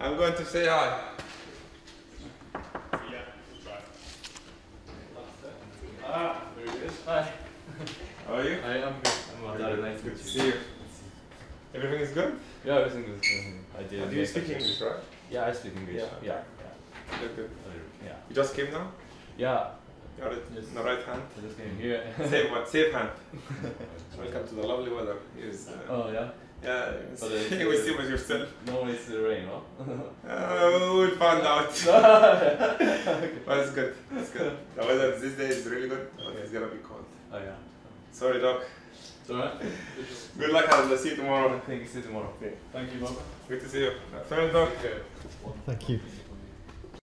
I'm going to say hi. Ah, there he is. Hi. How are you? I am good. I'm good. nice Good to see you. Everything is good? Yeah, everything is. everything. I did. Do you speak English, right? Yeah, I speak English. Yeah. Yeah, yeah. Good, good. Yeah. You just came now? Yeah. Got it. Yes. The right hand. I just came here. Safe one. Safe hand. Welcome to the lovely weather. Here's, uh, oh yeah. yeah, But it's- you will see with yourself. No, it's the rain, no? Uh, we'll find out. okay. But it's good. It's good. The weather this day is really good, but it's gonna be cold. Oh yeah. Sorry, Doc. It's alright. Good luck and I'll see you tomorrow. Thank you. See you tomorrow. Okay. Thank you, Bob. Good to see you. Afternoon, Doc. Thank you.